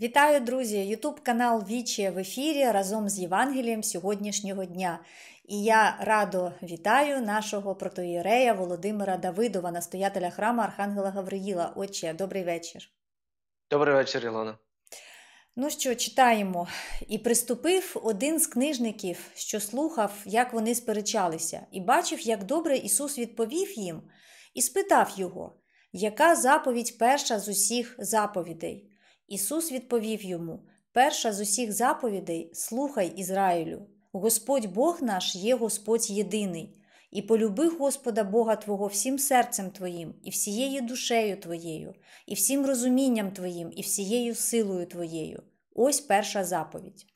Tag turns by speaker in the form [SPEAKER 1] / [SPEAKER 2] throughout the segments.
[SPEAKER 1] Вітаю, друзі! Ютуб канал Вічі в ефірі разом з Євангелієм сьогоднішнього дня. І я радо вітаю нашого протоїрея Володимира Давидова, настоятеля храму Архангела Гавриїла. Отче, добрий вечір.
[SPEAKER 2] Добрий вечір, Ілона.
[SPEAKER 1] Ну що, читаємо. І приступив один з книжників, що слухав, як вони сперечалися, і бачив, як добре Ісус відповів їм, і спитав його, яка заповідь перша з усіх заповідей. Ісус відповів йому: Перша з усіх заповідей слухай Ізраїлю, Господь Бог наш є Господь єдиний, і полюби Господа Бога Твого всім серцем Твоїм, і всією душею Твоєю, і всім розумінням Твоїм, і всією силою Твоєю. Ось перша заповідь.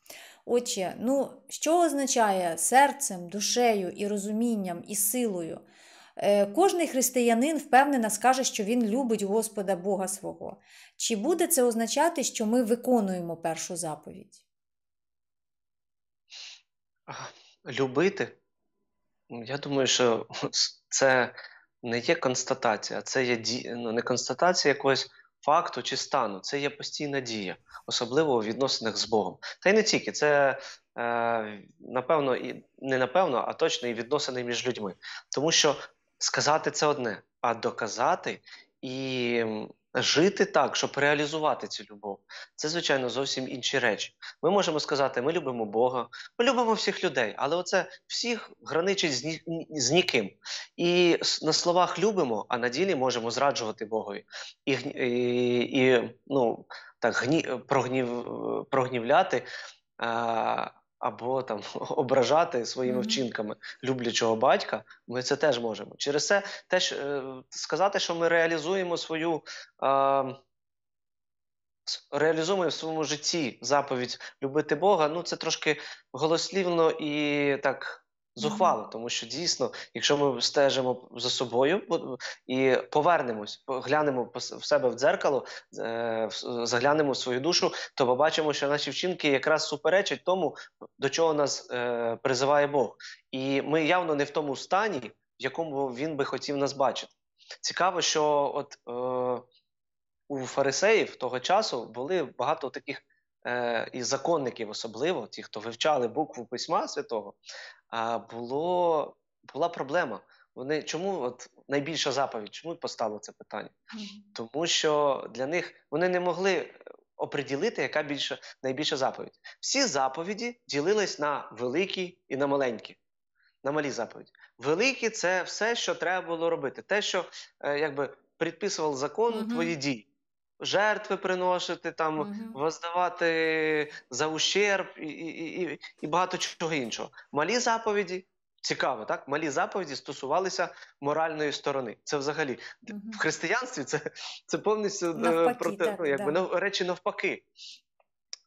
[SPEAKER 1] Отче, ну що означає серцем, душею і розумінням, і силою? Е, кожний християнин впевнено скаже, що він любить Господа Бога свого. Чи буде це означати, що ми виконуємо першу заповідь?
[SPEAKER 2] Любити? Я думаю, що це не є констатація, це є ну, не констатація якогось факту чи стану, це є постійна дія, особливо у відносинах з Богом. Та й не тільки, це е, напевно, і не напевно, а точно і відносини між людьми. Тому що сказати це одне, а доказати і жити так, щоб реалізувати цю любов, це, звичайно, зовсім інші речі. Ми можемо сказати, ми любимо Бога, ми любимо всіх людей, але оце всіх граничить з, ні, з ніким. І на словах любимо, а на ділі можемо зраджувати Богові. І і, і ну, так, гні, прогнів, прогнівляти. Або там ображати своїми mm -hmm. вчинками люблячого батька, ми це теж можемо. Через це теж е, сказати, що ми реалізуємо свою. Е, Реалізуємо в своєму житті заповідь любити Бога, ну це трошки голослівно і так зухвало, тому що дійсно, якщо ми стежимо за собою і повернемось, глянемо в себе в дзеркало, е, заглянемо в свою душу, то побачимо, що наші вчинки якраз суперечать тому, до чого нас е, призиває Бог. І ми явно не в тому стані, в якому він би хотів нас бачити. Цікаво, що от е, у фарисеїв того часу були багато таких і законників, особливо ті, хто вивчали букву письма святого, а було, була проблема. Вони чому от найбільша заповідь? Чому поставили це питання? Тому що для них вони не могли оприділити, яка більша найбільша заповідь. Всі заповіді ділились на великі і на маленькі, на малі заповіді. Великі це все, що треба було робити. Те, що е, якби предписував закон -hmm. твої дії жертви приносити, там угу. воздавати за ущерб і, і, і, і багато чого іншого. Малі заповіді. Цікаво, так? Малі заповіді стосувалися моральної сторони. Це взагалі угу. в християнстві це це повністю е, навпаки, проти так, ну, якби да. речі навпаки.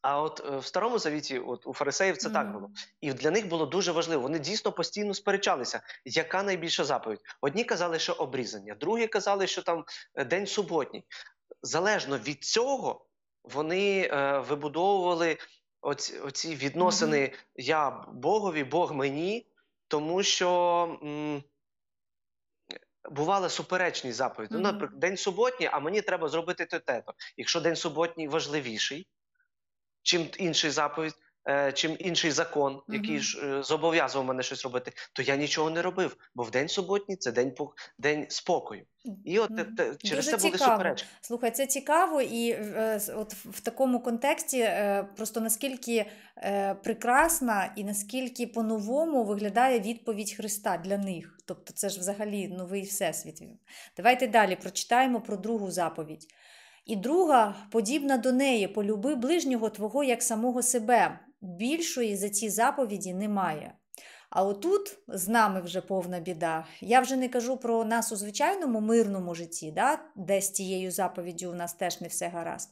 [SPEAKER 2] А от е, в старому завіті, от у фарисеїв, це mm. так було, і для них було дуже важливо. Вони дійсно постійно сперечалися, яка найбільша заповідь. Одні казали, що обрізання, другі казали, що там е, день суботній залежно від цього вони е, вибудовували оці, оці відносини mm -hmm. я Богові, Бог мені, тому що м, бували суперечні заповіді. Mm -hmm. Ну, наприклад, день суботній, а мені треба зробити те-то. Якщо день суботній важливіший, чим інший заповідь, чим інший закон, який ж е, зобов'язував мене щось робити, то я нічого не робив. Бо в день суботній це день день спокою. І от те, через Дуже це були суперечки.
[SPEAKER 1] Слухай, це цікаво, і е, от в такому контексті просто наскільки прекрасна і наскільки по-новому виглядає відповідь Христа для них. Тобто, це ж взагалі новий всесвіт. Давайте далі прочитаємо про другу заповідь. І друга, подібна до неї, полюби ближнього твого як самого себе більшої за ці заповіді немає. А отут з нами вже повна біда. Я вже не кажу про нас у звичайному мирному житті, да? де з цією заповіддю у нас теж не все гаразд.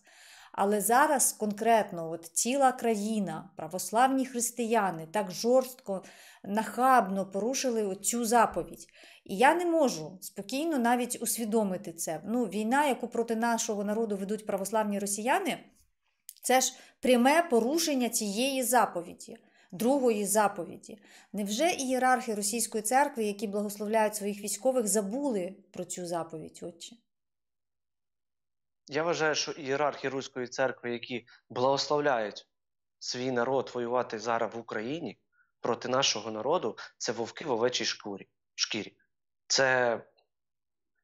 [SPEAKER 1] Але зараз конкретно от ціла країна, православні християни так жорстко, нахабно порушили цю заповідь. І я не можу спокійно навіть усвідомити це. Ну, Війна, яку проти нашого народу ведуть православні росіяни. Це ж пряме порушення цієї заповіді, другої заповіді. Невже ієрархи Російської церкви, які благословляють своїх військових, забули про цю заповідь, отче?
[SPEAKER 2] я вважаю, що ієрархи Руської церкви, які благословляють свій народ воювати зараз в Україні проти нашого народу, це вовки в овечій шкурі, шкірі. Це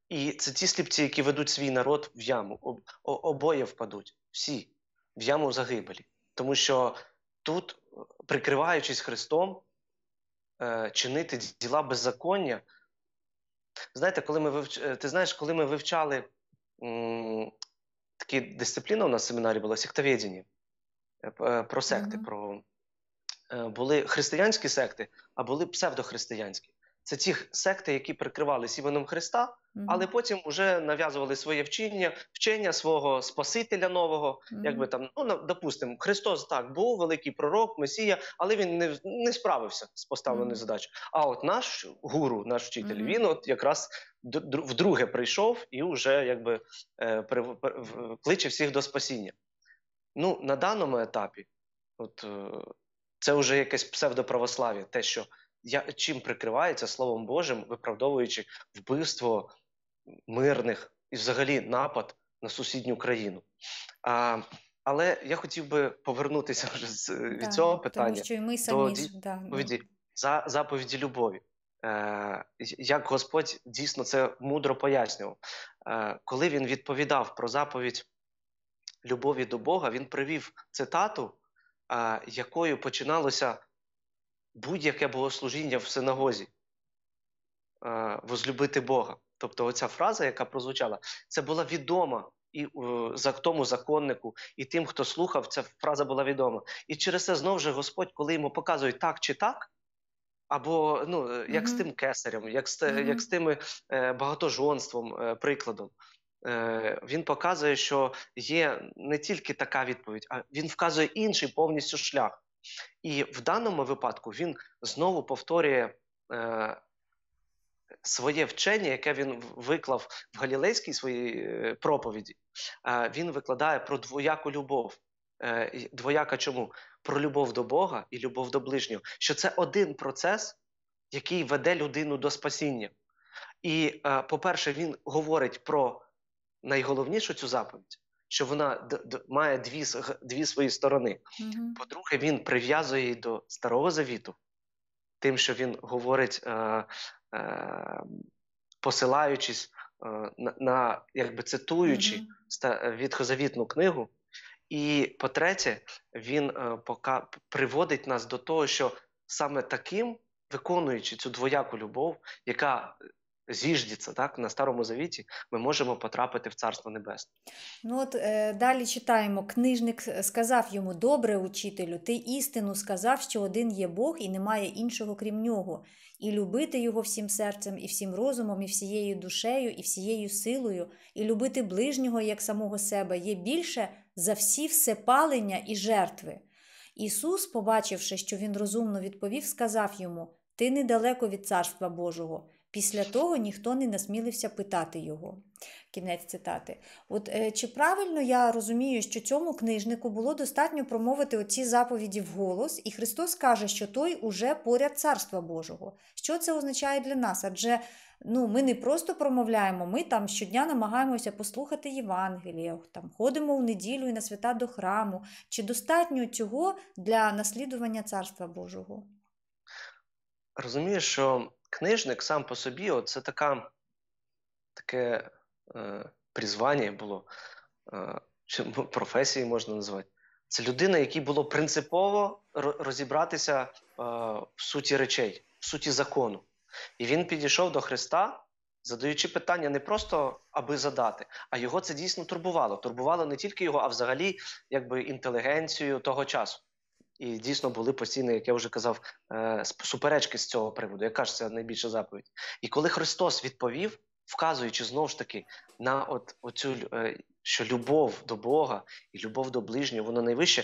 [SPEAKER 2] і це ті сліпці, які ведуть свій народ в яму. Об, обоє впадуть, всі в яму загибелі. Тому що тут, прикриваючись Христом, е, чинити діла беззаконня. Знаєте, коли ми вивч... Е, ти знаєш, коли ми вивчали м, такі дисципліна у нас в семінарі була сектовєдіння е, е, про секти. Mm -hmm. про... Були християнські секти, а були псевдохристиянські. Це ті секти, які прикривалися іменем Христа, але потім вже нав'язували своє вчення, вчення свого Спасителя нового. Якби там, ну допустимо, Христос так був великий пророк, Месія, але він не не справився з поставленою задачею. А от наш гуру, наш вчитель, він от якраз вдруге прийшов і вже якби е, при, при, кличе всіх до спасіння. Ну на даному етапі, от е, це вже якесь псевдоправослав'я, те, що я, чим прикривається Словом Божим, виправдовуючи вбивство мирних і взагалі напад на сусідню країну. А, Але я хотів би повернутися вже з від да, цього питання
[SPEAKER 1] тому що і ми самі до
[SPEAKER 2] заповіді, за заповіді любові. Е, Як Господь дійсно це мудро пояснював, Е, коли він відповідав про заповідь любові до Бога, він привів цитату, е, якою починалося будь-яке богослужіння в синагозі, возлюбити Бога. Тобто, оця фраза, яка прозвучала, це була відома і за тому законнику, і тим, хто слухав, ця фраза була відома. І через це знову ж Господь, коли йому показують так чи так, або ну, як mm-hmm. з тим кесарем, як з mm-hmm. як з тими е, багатожонством, е, прикладом, е, він показує, що є не тільки така відповідь, а він вказує інший повністю шлях. І в даному випадку він знову повторює е, своє вчення, яке він виклав в Галілейській своїй е, проповіді. Е, він викладає про двояку любов. Е, двояка чому? Про любов до Бога і любов до ближнього. Що це один процес, який веде людину до спасіння. І, е, по-перше, він говорить про найголовнішу цю заповідь що вона має дві дві свої сторони. Mm-hmm. По-друге, він прив'язує її до Старого Завіту, тим, що він говорить, е- е- посилаючись е- на, на, якби цитуючи mm-hmm. відхозавітну книгу. І по-третє, він е, пока приводить нас до того, що саме таким, виконуючи цю двояку любов, яка зіждіться, так на старому завіті, ми можемо потрапити в царство небесне.
[SPEAKER 1] Ну от е, далі читаємо. Книжник сказав йому: Добре, учителю, ти істину сказав, що один є Бог і немає іншого крім нього, і любити його всім серцем, і всім розумом, і всією душею, і всією силою, і любити ближнього як самого себе є більше за всі всепалення і жертви. Ісус, побачивши, що він розумно відповів, сказав йому: Ти недалеко від Царства Божого. Після того ніхто не насмілився питати його. Кінець цитати. От е, Чи правильно я розумію, що цьому книжнику було достатньо промовити оці заповіді вголос, і Христос каже, що той уже поряд Царства Божого. Що це означає для нас? Адже ну, ми не просто промовляємо, ми там щодня намагаємося послухати Євангелія, там, ходимо в неділю і на свята до храму. Чи достатньо цього для наслідування Царства Божого?
[SPEAKER 2] Розумію, що книжник сам по собі це така, таке е, призвання було, е, чи професії можна назвати. Це людина, якій було принципово розібратися е, в суті речей, в суті закону. І він підійшов до Христа, задаючи питання не просто аби задати, а його це дійсно турбувало. Турбувало не тільки його, а взагалі якби інтелігенцію того часу. І дійсно були постійні, як я вже казав, е, суперечки з цього приводу. Яка ж це найбільша заповідь? І коли Христос відповів, вказуючи знову ж таки на от оцю е, що любов до Бога і любов до ближнього, воно найвище.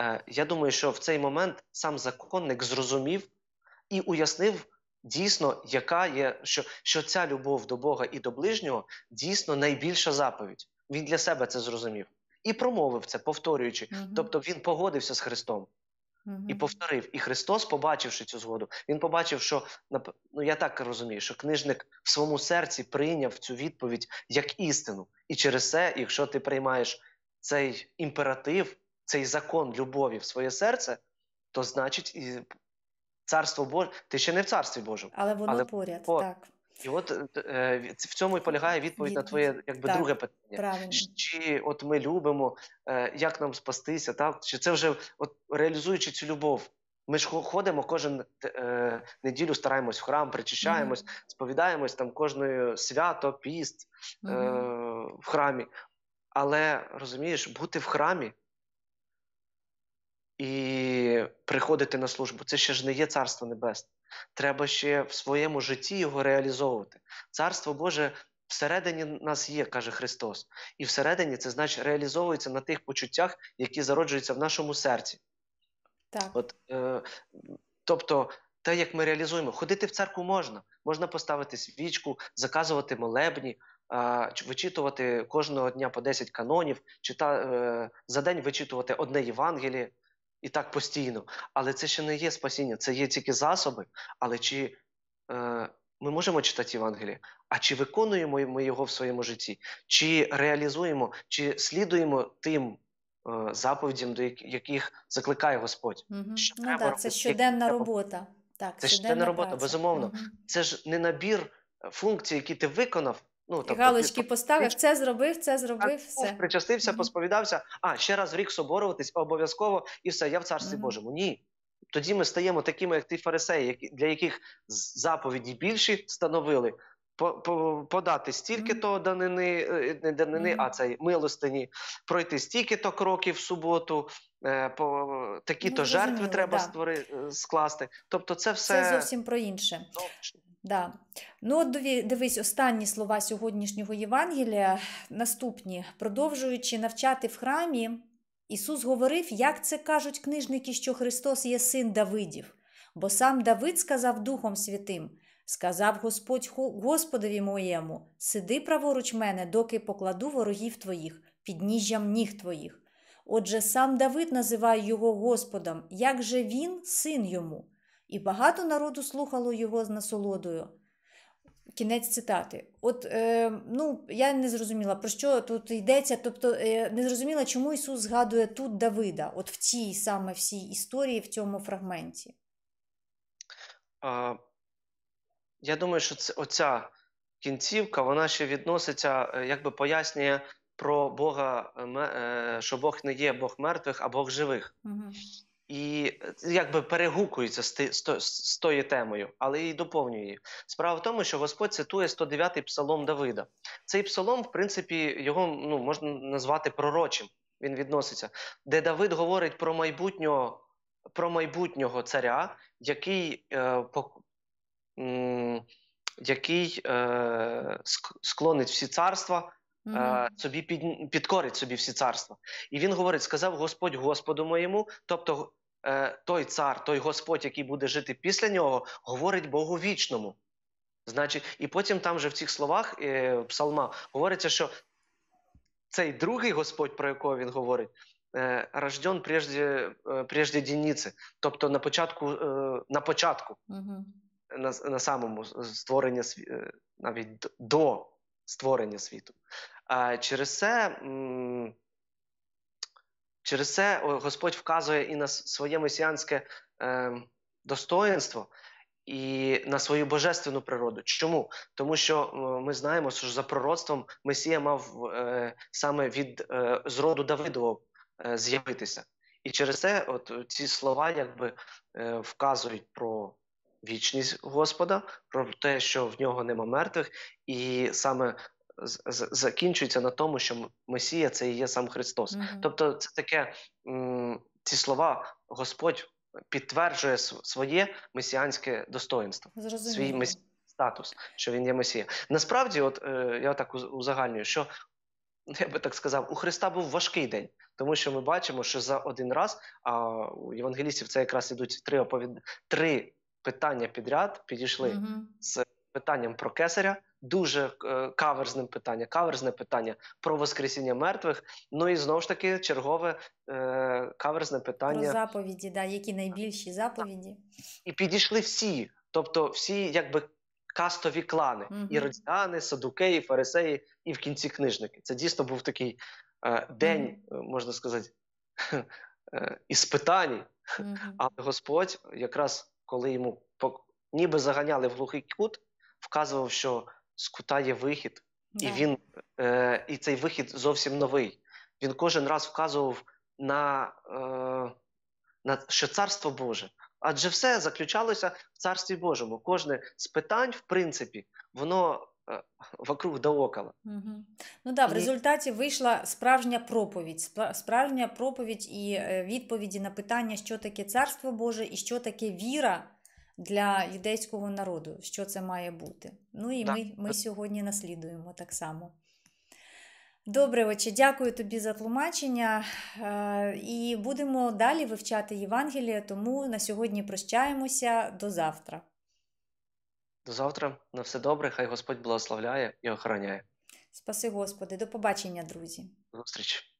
[SPEAKER 2] Е, я думаю, що в цей момент сам законник зрозумів і уяснив дійсно, яка є, що, що ця любов до Бога і до ближнього дійсно найбільша заповідь. Він для себе це зрозумів і промовив це, повторюючи. Угу. Тобто він погодився з Христом. Угу. І повторив. І Христос, побачивши цю згоду, Він побачив, що ну я так розумію, що книжник в своєму серці прийняв цю відповідь як істину. І через це, якщо ти приймаєш цей імператив, цей закон любові в своє серце, то значить і царство Боже, ти ще не в царстві Божому.
[SPEAKER 1] Але воно
[SPEAKER 2] Але
[SPEAKER 1] поряд,
[SPEAKER 2] по-
[SPEAKER 1] так.
[SPEAKER 2] І от е, в цьому і полягає відповідь на твоє якби
[SPEAKER 1] Так,
[SPEAKER 2] друге питання.
[SPEAKER 1] Правильно.
[SPEAKER 2] Чи от ми любимо, е, як нам спастися, так? Чи це вже от реалізуючи цю любов? Ми ж ходимо кожен е, неділю, стараємось в храм, причащаємось, сповідаємось там кожної свято, піст е,
[SPEAKER 1] Мгм.
[SPEAKER 2] в храмі. Але розумієш, бути в храмі і приходити на службу це ще ж не є царство небесне. Треба ще в своєму житті його реалізовувати. Царство Боже всередині нас є, каже Христос. І всередині це значить реалізовується на тих почуттях, які зароджуються в нашому серці.
[SPEAKER 1] Так.
[SPEAKER 2] От, е, тобто, те, як ми реалізуємо, ходити в церкву можна. Можна поставити свічку, заказувати молебні, чи вичитувати кожного дня по 10 канонів, чита, е, за день вичитувати одне Євангеліє і так постійно. Але це ще не є спасіння, це є тільки засоби. Але чи е, ми можемо читати Євангеліє? А чи виконуємо ми його в своєму житті? Чи реалізуємо, чи слідуємо тим е, заповідям, до яких закликає Господь?
[SPEAKER 1] Мгм.
[SPEAKER 2] що
[SPEAKER 1] Ну так, це щоденна робота. Так,
[SPEAKER 2] Це щоденна робота,
[SPEAKER 1] праця.
[SPEAKER 2] безумовно.
[SPEAKER 1] Мгм.
[SPEAKER 2] Це ж не набір е, функцій, які ти виконав. Ну,
[SPEAKER 1] І
[SPEAKER 2] тобто,
[SPEAKER 1] Галочки
[SPEAKER 2] ти
[SPEAKER 1] поставив, це зробив, це зробив,
[SPEAKER 2] так,
[SPEAKER 1] все.
[SPEAKER 2] причастився, посповідався, а ще раз в рік соборуватись обов'язково, і все, я в царстві
[SPEAKER 1] Мгм.
[SPEAKER 2] Божому. Ні. Тоді ми стаємо такими, як ті фарисеї, для яких заповіді більші становили. По- по- Подати стільки то данини, е, не данини, а цей милостині, пройти стільки то кроків в суботу, е, по такі то
[SPEAKER 1] Ну,
[SPEAKER 2] жертви треба
[SPEAKER 1] да.
[SPEAKER 2] е, скласти. Тобто, це все
[SPEAKER 1] Це зовсім про інше. Да. Ну, от дивись, останні слова сьогоднішнього Євангелія наступні. Продовжуючи навчати в храмі, Ісус говорив, як це кажуть книжники, що Христос є син Давидів. Бо сам Давид сказав Духом Святим, сказав Господь Господові моєму, сиди праворуч мене, доки покладу ворогів твоїх, підніжжям ніг твоїх. Отже, сам Давид називає його Господом, як же він син йому? І багато народу слухало його з насолодою. Кінець цитати. От е, ну, я не зрозуміла, про що тут йдеться. Тобто е, не зрозуміла, чому Ісус згадує тут Давида, от в цій саме всій історії, в цьому фрагменті.
[SPEAKER 2] А, Я думаю, що це, оця кінцівка, вона ще відноситься, е, якби пояснює про Бога, е, е, що Бог не є Бог мертвих, а Бог живих.
[SPEAKER 1] Угу.
[SPEAKER 2] І якби перегукується з, ти- з, з тою темою, але і доповнює її. Справа в тому, що Господь цитує 109-й псалом Давида. Цей псалом, в принципі, його ну, можна назвати пророчим. Він відноситься, де Давид говорить про майбутнього, про майбутнього царя, який, е, який е, склонить всі царства, е, собі під, підкорить собі всі царства. І він говорить: сказав Господь Господу моєму, тобто е, той цар, той Господь, який буде жити після нього, говорить Богу вічному. Значить, і потім там же в цих словах е, псалма говориться, що цей другий Господь, про якого він говорить, е, рожден прежде, е, прежде дініці, тобто на початку, е, на початку
[SPEAKER 1] Угу.
[SPEAKER 2] На, на самому створення сві- е, навіть до створення світу. А через це, через це Господь вказує і на своє месіанське е, достоїнство, і на свою божественну природу. Чому? Тому що ми знаємо, що за пророцтвом Месія мав е, саме від е, з Давидового з'явитися. І через це от ці слова якби вказують про вічність Господа, про те, що в нього нема мертвих, і саме закінчується на тому, що Месія це і є сам Христос. Тобто, це таке ці слова Господь підтверджує своє месіанське достоинство, свій
[SPEAKER 1] Зрозуміло.
[SPEAKER 2] месі... статус, що він є Месія. Насправді, от е, я так узагальнюю, що я би так сказав, у Христа був важкий день, тому що ми бачимо, що за один раз, а у євангелістів це якраз ідуть три оповід... три питання підряд підійшли
[SPEAKER 1] Мгм.
[SPEAKER 2] з питанням про кесаря, дуже е, каверзним питання, каверзне питання про воскресіння мертвих. Ну і знову ж таки чергове е, каверзне
[SPEAKER 1] Про заповіді, да, які найбільші заповіді.
[SPEAKER 2] І підійшли всі. Тобто, всі якби кастові клани:
[SPEAKER 1] Мгм.
[SPEAKER 2] іродіани, садукеї, фарисеї і в кінці книжники. Це дійсно був такий е, день, е, можна сказати, е, іспитань.
[SPEAKER 1] Мгм.
[SPEAKER 2] Але Господь, якраз коли йому ніби заганяли в глухий кут, вказував, що з кута є вихід, і він е, і цей вихід зовсім новий. Він кожен раз вказував на, е, на що царство Боже. Адже все заключалося в царстві Божому. Кожне з питань, в принципі, воно вокруг да около.
[SPEAKER 1] Мгм. Ну да, в
[SPEAKER 2] І-
[SPEAKER 1] результаті вийшла справжня проповідь, справжня проповідь і е, відповіді на питання, що таке царство Боже і що таке віра для юдейського народу, що це має бути. Ну і
[SPEAKER 2] Да.
[SPEAKER 1] ми, ми сьогодні наслідуємо так само. Добре, отче, дякую тобі за тлумачення. Е, І будемо далі вивчати Євангеліє, тому на сьогодні прощаємося до завтра.
[SPEAKER 2] До завтра. На все добре. Хай Господь благословляє і охороняє.
[SPEAKER 1] Спаси Господи, до побачення, друзі.
[SPEAKER 2] До зустрічі.